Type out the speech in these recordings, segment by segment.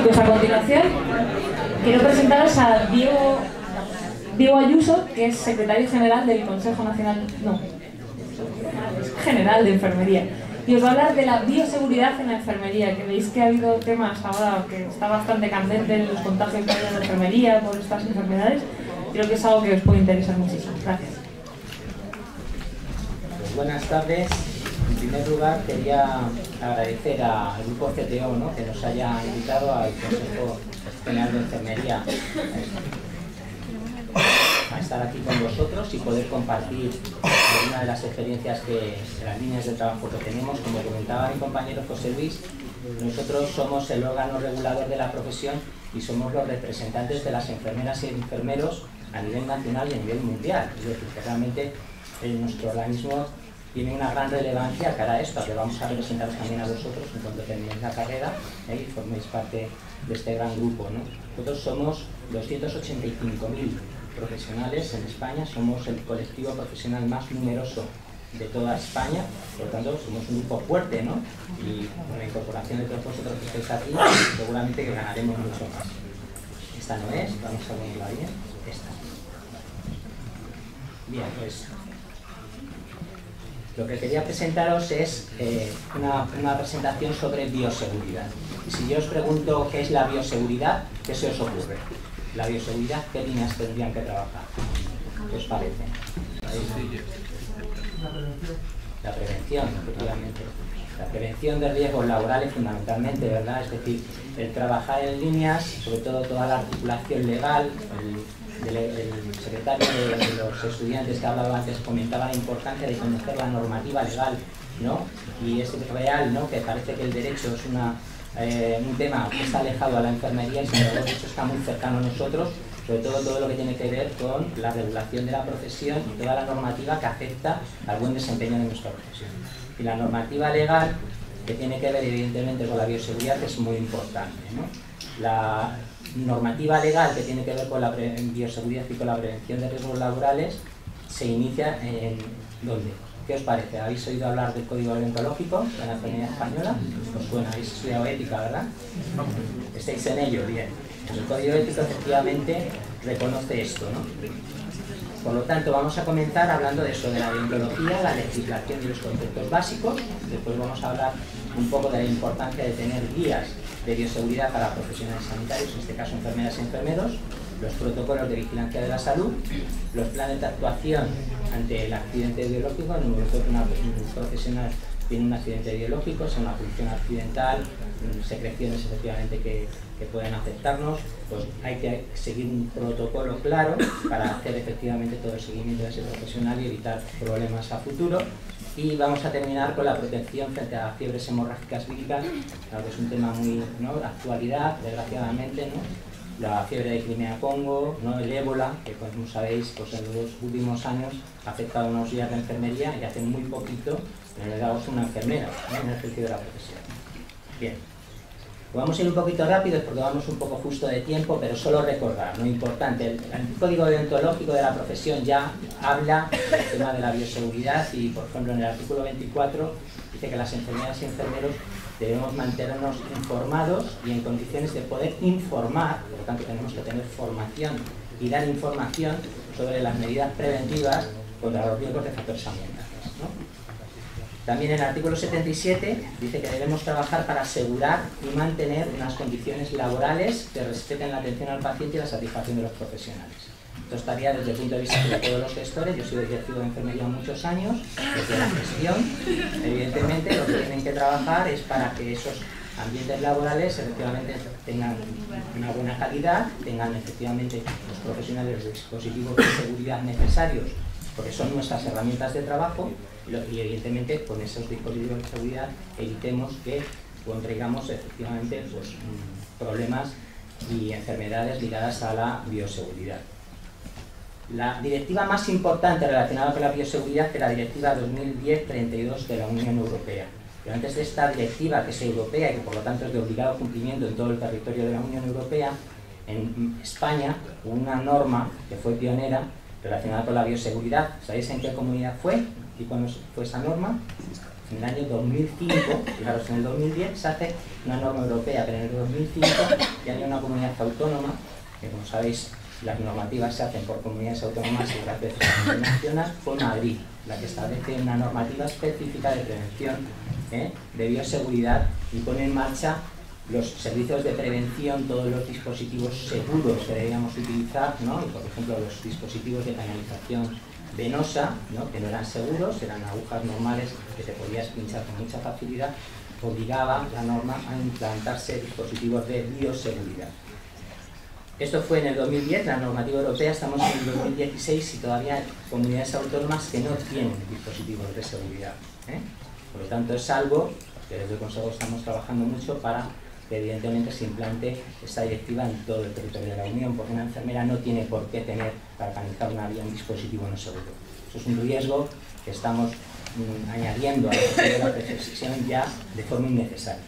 Chicos, a continuación quiero presentaros a Diego, Diego Ayuso, que es secretario general del Consejo Nacional, no, general de Enfermería. Y os va a hablar de la bioseguridad en la enfermería, que veis que ha habido temas ahora que está bastante candente en los contagios que hay en la enfermería por estas enfermedades. Creo que es algo que os puede interesar muchísimo. Gracias. Pues buenas tardes. En primer lugar, quería agradecer al grupo CTO que nos haya invitado al Consejo General de Enfermería a estar aquí con vosotros y poder compartir algunas de las experiencias que, de las líneas de trabajo que tenemos. Como comentaba mi compañero José Luis, nosotros somos el órgano regulador de la profesión y somos los representantes de las enfermeras y enfermeros a nivel nacional y a nivel mundial. Es decir, que realmente eh, nuestro organismo tiene una gran relevancia cara a esto, que vamos a representaros también a vosotros en cuanto terminéis la carrera ¿eh? y forméis parte de este gran grupo. ¿no? Nosotros somos 285.000 profesionales en España, somos el colectivo profesional más numeroso de toda España, por lo tanto somos un grupo fuerte, ¿no? Y con la incorporación de todos vosotros que estáis aquí, seguramente que ganaremos mucho más. Esta no es, vamos a ponerla bien, esta. Bien, pues lo que quería presentaros es eh, una, presentación sobre bioseguridad. Si yo os pregunto qué es la bioseguridad, ¿qué se os ocurre? La bioseguridad, ¿qué líneas tendrían que trabajar? ¿Qué os parece? La prevención, efectivamente. La prevención de riesgos laborales fundamentalmente, ¿verdad? Es decir, el trabajar en líneas, sobre todo toda la articulación legal, secretario de, los estudiantes que hablaba antes comentaba la importancia de conocer la normativa legal, ¿no? Y es real, ¿no? Que parece que el derecho es una, eh, un tema que está alejado a la enfermería y sin embargo el está muy cercano a nosotros, sobre todo todo lo que tiene que ver con la regulación de la profesión y toda la normativa que afecta al buen desempeño de nuestra profesión. Y la normativa legal, que tiene que ver evidentemente con la bioseguridad, es muy importante. ¿no? La, normativa legal que tiene que ver con la bioseguridad y con la prevención de riesgos laborales se inicia en ¿dónde? ¿Qué os parece? ¿Habéis oído hablar del Código Deontológico de la Enfermedad Española? Os suena, habéis estudiado ética, ¿verdad? Estáis en ello, bien. Pues el Código Ético efectivamente reconoce esto, ¿no? Por lo tanto, vamos a comenzar hablando de eso, de la deontología, la legislación y los conceptos básicos. Después vamos a hablar un poco de la importancia de tener guías de bioseguridad para profesionales sanitarios, en este caso enfermeras y enfermeros, los protocolos de vigilancia de la salud, los planes de actuación ante el accidente biológico, en el momento que un profesional tiene un accidente biológico, sea una función accidental, secreciones efectivamente que pueden afectarnos, pues hay que seguir un protocolo claro para hacer efectivamente todo el seguimiento de ese profesional y evitar problemas a futuro y vamos a terminar con la protección frente a fiebres hemorrágicas víricas, que es un tema muy actualidad, desgraciadamente, ¿no? la fiebre de Crimea-Congo, el ébola, que como sabéis pues en los últimos años ha afectado a unos días de enfermería y hace muy poquito le damos una enfermera en el ejercicio de la profesión. Bien. Vamos a ir un poquito rápido porque vamos un poco justo de tiempo, pero solo recordar, lo importante, el, código deontológico de la profesión ya habla del tema de la bioseguridad y, por ejemplo, en el artículo 24 dice que las enfermeras y enfermeros debemos mantenernos informados y en condiciones de poder informar, por lo tanto tenemos que tener formación y dar información sobre las medidas preventivas contra los riesgos de factores ambientales. También el artículo 77 dice que debemos trabajar para asegurar y mantener unas condiciones laborales que respeten la atención al paciente y la satisfacción de los profesionales. Esto estaría desde el punto de vista de todos los gestores, yo he sido directivo de enfermería muchos años, desde la gestión, evidentemente lo que tienen que trabajar es para que esos ambientes laborales efectivamente tengan una buena calidad, tengan efectivamente los profesionales los dispositivos de seguridad necesarios, porque son nuestras herramientas de trabajo, y evidentemente con esos dispositivos de seguridad evitemos que contraigamos efectivamente pues, problemas y enfermedades ligadas a la bioseguridad. La directiva más importante relacionada con la bioseguridad es la directiva 2010-32 de la Unión Europea. Pero antes de esta directiva, que es europea y que por lo tanto es de obligado cumplimiento en todo el territorio de la Unión Europea, en España hubo una norma que fue pionera relacionada con la bioseguridad. ¿Sabéis en qué comunidad fue? ¿Y cuándo fue esa norma? en el año 2005, fijaros, en el 2010 se hace una norma europea, pero en el 2005 ya hay una comunidad autónoma, que como sabéis las normativas se hacen por comunidades autónomas y otras veces nacional, fue Madrid, la que establece una normativa específica de prevención ¿eh? de bioseguridad y pone en marcha los servicios de prevención, todos los dispositivos seguros que debíamos utilizar, ¿no? por ejemplo los dispositivos de canalización venosa, ¿no? que no eran seguros, eran agujas normales que te podías pinchar con mucha facilidad, obligaba la norma a implantarse dispositivos de bioseguridad. Esto fue en el 2010, la normativa europea, estamos en el 2016 y todavía hay comunidades autónomas que no tienen dispositivos de seguridad. ¿eh? Por lo tanto, es algo que desde el Consejo estamos trabajando mucho para que evidentemente se implante esta directiva en todo el territorio de la Unión, porque una enfermera no tiene por qué tener para canalizar una vía un dispositivo no seguro. Eso es un riesgo que estamos mm, añadiendo a la, precisión ya de forma innecesaria.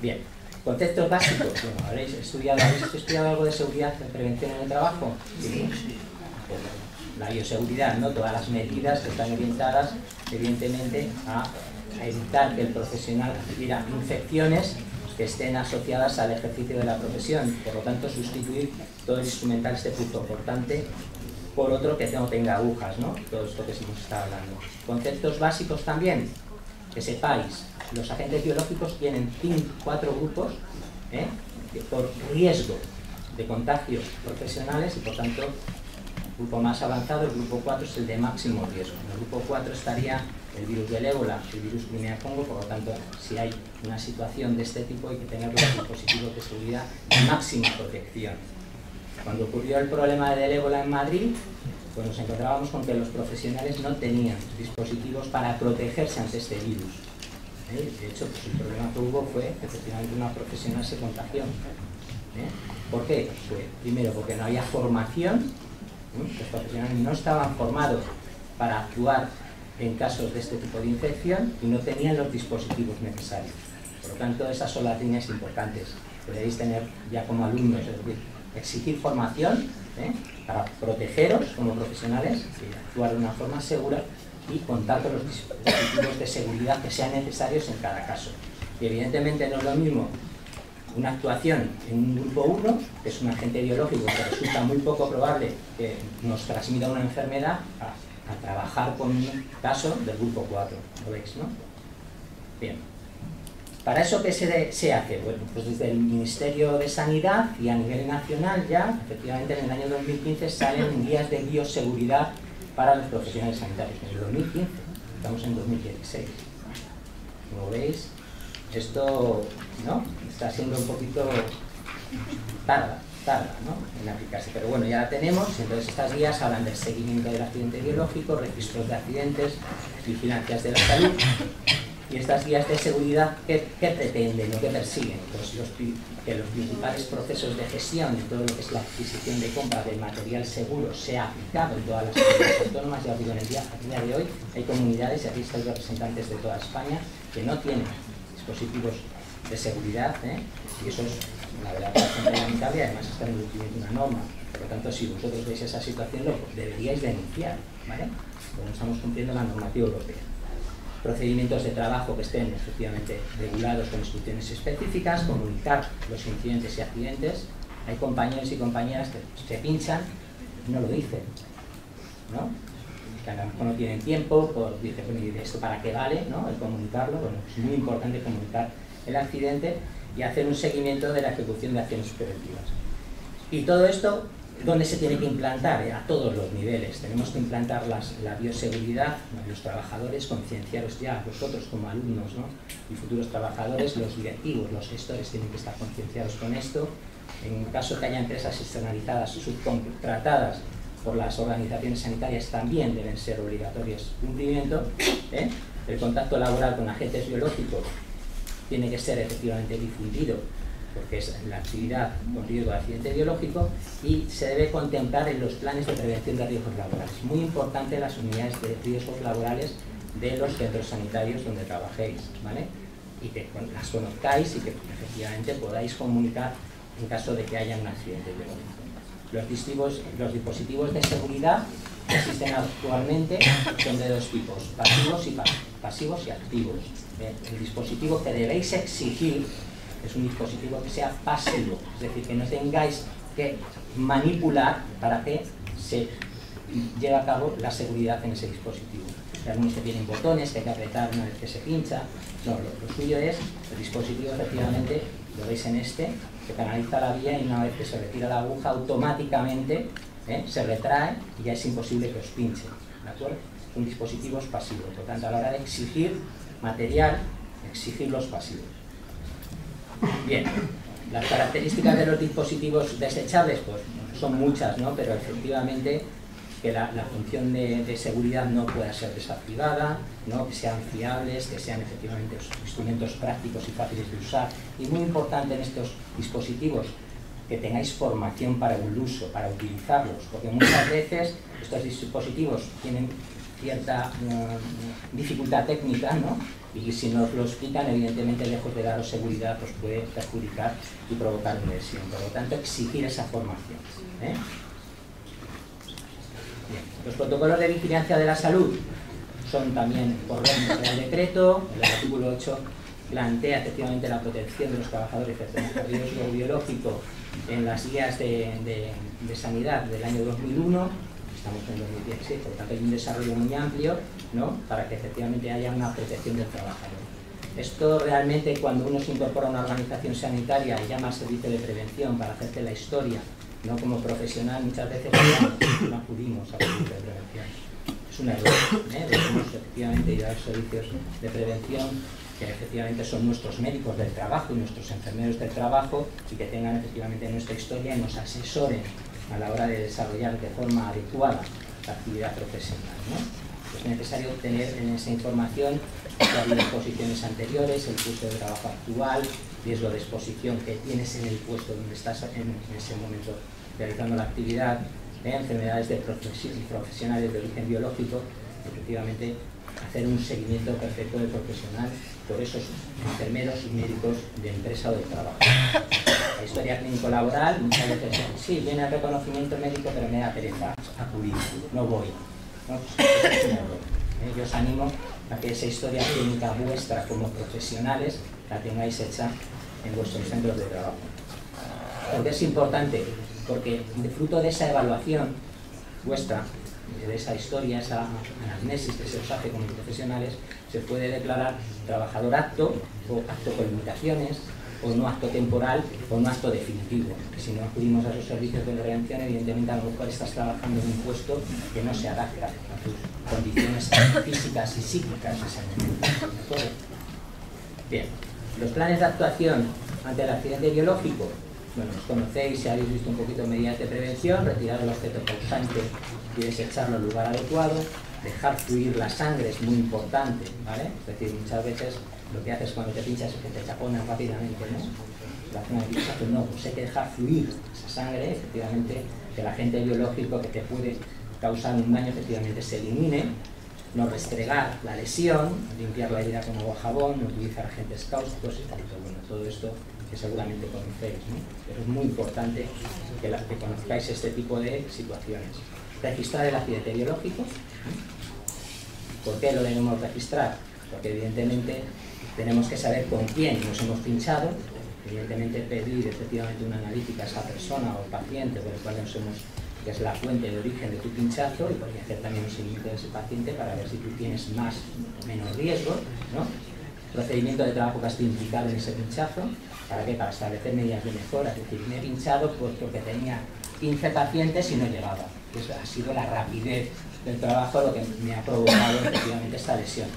Bien, conceptos básicos. Bueno, ¿habéis estudiado, ¿habéis estudiado algo de seguridad y prevención en el trabajo? Sí. La bioseguridad, ¿no? Todas las medidas que están orientadas, evidentemente, a, a evitar que el profesional adquiera infecciones que estén asociadas al ejercicio de la profesión. Por lo tanto, sustituir todo el instrumental este punto importante por otro que no tenga agujas, ¿no? Todo esto que hemos estado hablando. Conceptos básicos también, que sepáis, los agentes biológicos tienen cinco, cuatro grupos ¿eh? por riesgo de contagios profesionales y por tanto el grupo más avanzado, el grupo 4 es el de máximo riesgo. En el grupo 4 estaría el virus del ébola, el virus Guinea Congo, por lo tanto, si hay una situación de este tipo hay que tener los dispositivos de seguridad de máxima protección. Cuando ocurrió el problema del ébola en Madrid, pues nos encontrábamos con que los profesionales no tenían dispositivos para protegerse ante este virus. ¿Eh? De hecho, pues el problema que hubo fue que efectivamente una profesional se contagió. ¿Eh? ¿Por qué? Pues, primero, porque no había formación, ¿eh? los profesionales no estaban formados para actuar en casos de este tipo de infección y no tenían los dispositivos necesarios. Por lo tanto, esas son las líneas importantes. Podéis tener ya como alumnos, es decir, exigir formación ¿eh? para protegeros como profesionales y actuar de una forma segura y contar con los dispositivos de seguridad que sean necesarios en cada caso. Y evidentemente no es lo mismo una actuación en un grupo 1, que es un agente biológico que resulta muy poco probable que nos transmita una enfermedad, a trabajar con un caso del grupo 4, ¿lo veis, no? Bien. ¿Para eso qué se, se, hace? Bueno, pues desde el Ministerio de Sanidad y a nivel nacional ya, efectivamente en el año 2015 salen guías de bioseguridad para los profesionales sanitarios. En el 2015, estamos en 2016. Como veis, esto ¿no? está siendo un poquito tarda ¿no? en aplicarse. Pero bueno, ya la tenemos, entonces estas guías hablan del seguimiento del accidente biológico, registros de accidentes, vigilancias de la salud. Y estas guías de seguridad, ¿qué, qué pretenden o qué persiguen? Pues los, que los principales procesos de gestión y todo lo que es la adquisición de compra de material seguro sea aplicado en todas las comunidades autónomas. Ya os digo, en el día, a día de hoy hay comunidades, y aquí están representantes de toda España, que no tienen dispositivos de seguridad, ¿eh? y eso es la verdad es bastante lamentable y además están incumpliendo una norma. Por lo tanto, si vosotros veis esa situación, lo deberíais denunciar, ¿vale? Porque no estamos cumpliendo la normativa europea. Procedimientos de trabajo que estén efectivamente regulados con instrucciones específicas, comunicar los incidentes y accidentes. Hay compañeros y compañeras que se pinchan y no lo dicen, ¿no? que a lo mejor no tienen tiempo, por, dice, ¿esto para qué vale? ¿no? El comunicarlo, bueno, es muy importante comunicar el accidente y hacer un seguimiento de la ejecución de acciones preventivas. Y todo esto, ¿dónde se tiene que implantar? A todos los niveles. Tenemos que implantar las, la bioseguridad, los trabajadores, concienciaros ya, vosotros como alumnos ¿no? y futuros trabajadores, los directivos, los gestores tienen que estar concienciados con esto. En caso que haya empresas externalizadas, subcontratadas por las organizaciones sanitarias, también deben ser obligatorios cumplimiento. ¿eh? El contacto laboral con agentes biológicos tiene que ser efectivamente difundido porque es la actividad con riesgo de accidente biológico y se debe contemplar en los planes de prevención de riesgos laborales. Muy importante las unidades de riesgos laborales de los centros sanitarios donde trabajéis, ¿vale? Y que las conozcáis y que efectivamente podáis comunicar en caso de que haya un accidente biológico. Los dispositivos, los dispositivos de seguridad existen actualmente son de dos tipos, pasivos y pasivos y activos. El dispositivo que debéis exigir es un dispositivo que sea pasivo, es decir, que no tengáis que manipular para que se lleve a cabo la seguridad en ese dispositivo. Hay algunos que tienen botones que hay que apretar una vez que se pincha. No, lo, suyo es el dispositivo efectivamente, lo veis en este, que canaliza la vía y una vez que se retira la aguja automáticamente ¿eh? se retrae y ya es imposible que os pinche. Un dispositivo es pasivo, por tanto a la hora de exigir material, exigir los pasivos. Bien, las características de los dispositivos desechables pues son muchas, ¿no? pero efectivamente que la, función de, seguridad no pueda ser desactivada, ¿no? que sean fiables, que sean efectivamente instrumentos prácticos y fáciles de usar. Y muy importante en estos dispositivos, que tengáis formación para el uso, para utilizarlos, porque muchas veces estos dispositivos tienen cierta mm, dificultad técnica, ¿no? y si no os lo explican, evidentemente lejos de daros seguridad, os puede perjudicar y provocar lesión. Por lo tanto, exigir esa formación. ¿eh? Los protocolos de vigilancia de la salud son también por el decreto, el artículo 8 plantea efectivamente la protección de los trabajadores frente al riesgo biológico en las guías de, de sanidad del año 2001 estamos en 2016, por lo tanto hay un desarrollo muy amplio ¿no? para que efectivamente haya una protección del trabajador. Esto realmente cuando uno se incorpora a una organización sanitaria y llama al servicio de prevención para hacerte la historia, no como profesional, muchas veces no acudimos al servicio de prevención. Es un error, ¿eh? debemos efectivamente ir a los servicios de prevención que efectivamente son nuestros médicos del trabajo y nuestros enfermeros del trabajo y que tengan efectivamente nuestra historia y nos asesoren a la hora de desarrollar de forma adecuada la actividad profesional. Es necesario tener en esa información las exposiciones anteriores, el puesto de trabajo actual, riesgo de exposición que tienes en el puesto donde estás en ese momento realizando la actividad, enfermedades de profesionales de origen biológico, efectivamente hacer un seguimiento perfecto del profesional por esos enfermeros y médicos de empresa o de trabajo. Historia clínico-laboral, muchas veces, sí, viene el reconocimiento médico, pero me da pereza acudir, no voy. ¿no? ¿eh? Yo os animo a que esa historia clínica vuestra como profesionales la tengáis hecha en vuestros centros de trabajo. Porque es importante, porque de fruto de esa evaluación vuestra, de esa historia, esa anamnesis que se os hace como profesionales, se puede declarar trabajador acto o acto con limitaciones, o no acto temporal o no acto definitivo. Si no acudimos a esos servicios de prevención, evidentemente a lo mejor estás trabajando en un puesto que no se adapta a tus condiciones físicas y psíquicas. Bien, los planes de actuación ante el accidente biológico, bueno, los conocéis, si habéis visto un poquito medidas de prevención, retirar el objeto causante y desecharlo en lugar adecuado, dejar fluir la sangre es muy importante, ¿vale? Es decir, muchas veces lo que haces cuando te pinchas es que te chaponas rápidamente, ¿no? La zona de pinchazo no, pues hay que dejar fluir esa sangre, efectivamente, que el agente biológico que te puede causar un daño efectivamente se elimine, no restregar la lesión, limpiar la herida con agua jabón, no utilizar agentes cáusticos y tal, bueno, todo esto que seguramente conocéis, ¿no? Pero es muy importante que, que conozcáis este tipo de situaciones. Registrar el accidente biológico. ¿Por qué lo debemos registrar? Porque evidentemente tenemos que saber con quién nos hemos pinchado, evidentemente pedir efectivamente una analítica a esa persona o paciente por el cual nos hemos, que es la fuente de origen de tu pinchazo y podría hacer también un seguimiento de ese paciente para ver si tú tienes más o menos riesgo, procedimiento de trabajo que has implicado en ese pinchazo, ¿para qué? Para establecer medidas de mejora, es decir, me he pinchado porque tenía 15 pacientes y no llegaba. Eso ha sido la rapidez del trabajo lo que me ha provocado efectivamente esta lesión.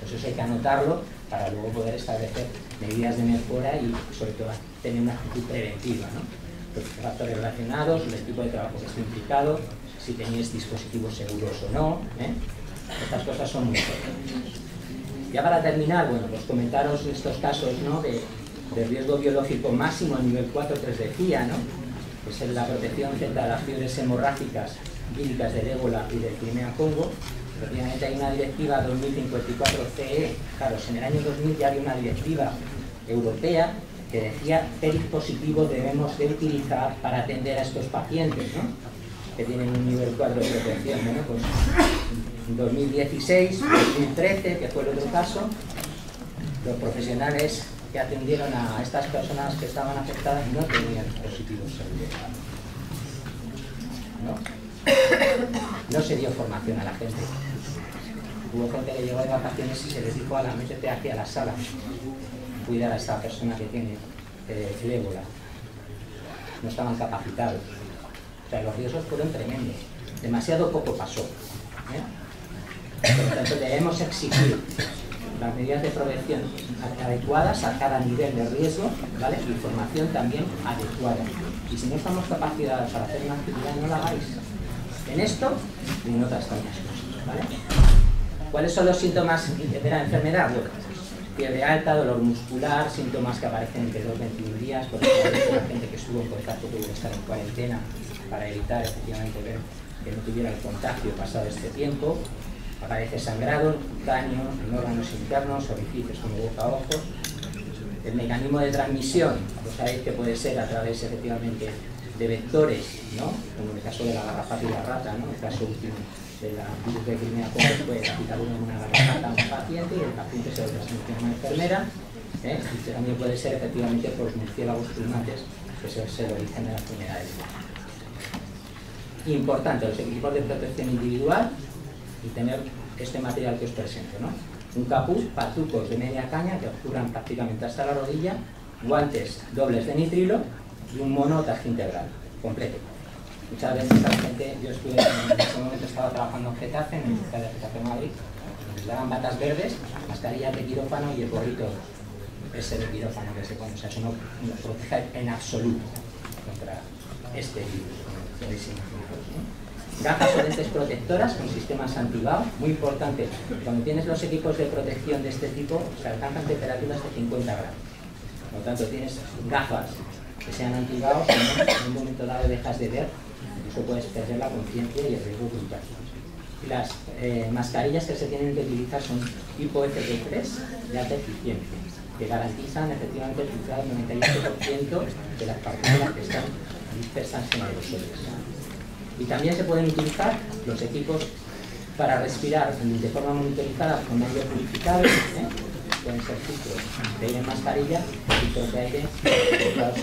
Pues eso hay que anotarlo para luego poder establecer medidas de mejora y sobre todo tener una actitud preventiva. Los factores relacionados, el tipo de trabajo que está implicado, si tenéis dispositivos seguros o no. ¿eh? Estas cosas son muy importantes. Ya para terminar, bueno, pues comentaros estos casos ¿no? de, riesgo biológico máximo a nivel 4 3 decía, ¿no? que es la protección frente a las fiebres hemorrágicas víricas del ébola y del Crimea-Congo, Efectivamente hay una directiva 2054 CE, claro, en el año 2000 ya había una directiva europea que decía qué dispositivos debemos de utilizar para atender a estos pacientes, ¿no? que tienen un nivel 4 de protección. Bueno, pues en 2016, 2013, que fue el otro caso, los profesionales que atendieron a estas personas que estaban afectadas no tenían dispositivos. ¿No? No se dio formación a la gente. Hubo gente que llegó de vacaciones y se les dijo a la métete aquí a la sala, cuidar a esta persona que tiene eh. No estaban capacitados. O sea, los riesgos fueron tremendos. Demasiado poco pasó. ¿eh? Por lo tanto, debemos exigir las medidas de prevención adecuadas a cada nivel de riesgo ¿vale? y formación también adecuada. Y si no estamos capacitados para hacer una actividad, no la hagáis. En esto y en otras tantas cosas. ¿Cuáles son los síntomas de la enfermedad? Fiebre alta, dolor muscular, síntomas que aparecen entre 2 y 21 días, por ejemplo, la gente que estuvo en contacto tuvo que estar en cuarentena para evitar efectivamente que no tuviera el contagio pasado este tiempo. Aparece sangrado cutáneo en órganos internos, orificios como boca ojos. El mecanismo de transmisión, pues sabéis que puede ser a través efectivamente de vectores, ¿no? como en el caso de la garrapata y la rata, ¿no? el caso último de la virus de Crimea puede aplicar uno en una garrapata a un paciente y el paciente se lo transmite a una enfermera. ¿eh? También puede ser efectivamente por los murciélagos primates, que el origen de las enfermedades. Importante, los equipos de protección individual y tener este material que os presento. ¿no? Un capuz, patucos de media caña que oscuran prácticamente hasta la rodilla, guantes dobles de nitrilo un mono integral, completo. Muchas veces la gente, yo estuve en ese momento estaba trabajando en Getafe, en el Hospital de Getafe Madrid, les daban batas verdes, mascarillas de quirófano y el gorrito ese de quirófano que se pone. O sea, eso no, no protege en absoluto contra este virus. Gafas o lentes protectoras con sistemas antibao, muy importante. Cuando tienes los equipos de protección de este tipo, se alcanzan temperaturas de 50 grados. Por lo tanto, tienes gafas que sean antibao, que en un momento dado dejas de ver, eso puedes perder la conciencia y el riesgo brutal. Y las eh, mascarillas que se tienen que utilizar son tipo FP3 de alta eficiencia, que garantizan efectivamente el filtrado del 98% de las partículas que están dispersas en aerosoles. Y también se pueden utilizar los equipos para respirar de forma monitorizada con aire purificado, ¿eh? Pueden ser filtros de aire en mascarilla, filtros de aire conectados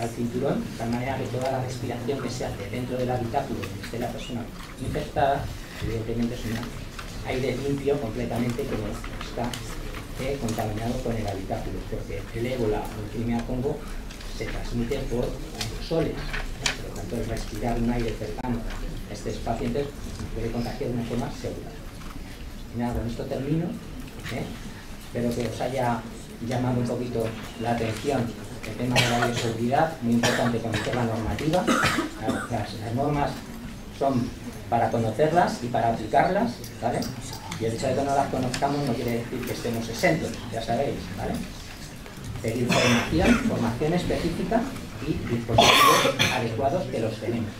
al, cinturón, de tal manera que toda la respiración que se hace dentro del habitáculo esté la persona infectada, evidentemente es un aire limpio completamente que no está eh, contaminado con el habitáculo, porque el ébola o el Crimea Congo se transmite por aerosoles, por lo tanto el respirar un aire cercano a estos pacientes puede contagiar de una forma segura. Y nada, con esto termino. ¿eh? Espero que os haya llamado un poquito la atención el tema de la bioseguridad, muy importante conocer la normativa. Las, normas son para conocerlas y para aplicarlas, ¿vale? Y el hecho de que no las conozcamos no quiere decir que estemos exentos, ya sabéis, ¿vale? Pedir formación, formación específica y dispositivos adecuados que los tenemos.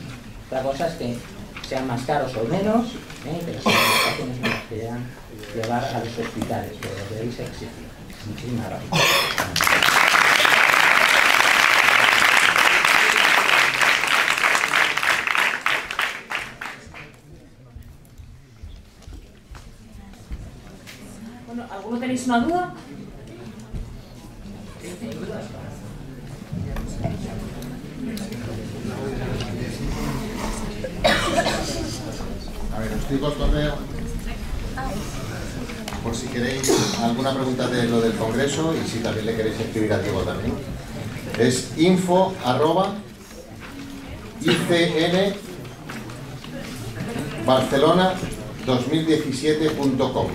Otra cosa es que sean más caros o menos, ¿eh? pero son situaciones que deban llevar a los hospitales, pero lo debéis exigir. Muchísimas gracias. Bueno, ¿alguno tenéis una duda? Por si queréis alguna pregunta de lo del congreso y si también le queréis escribir a Diego también. Es info arroba icn barcelona 2017.com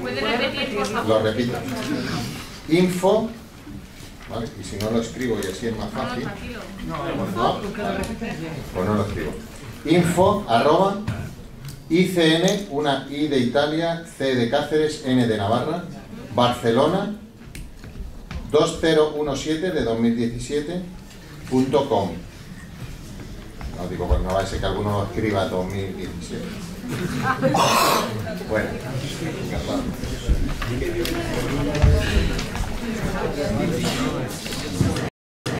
¿Puede repetir, por favor? Lo repito. Info, ¿vale? Y si no lo escribo y así es más fácil. ¿No? Pues no lo escribo. Info arroba ICN, una I de Italia, C de Cáceres, N de Navarra, Barcelona 2017 de 2017.com. No digo, pues no va a ser que alguno lo escriba 2017. Bueno, encantado.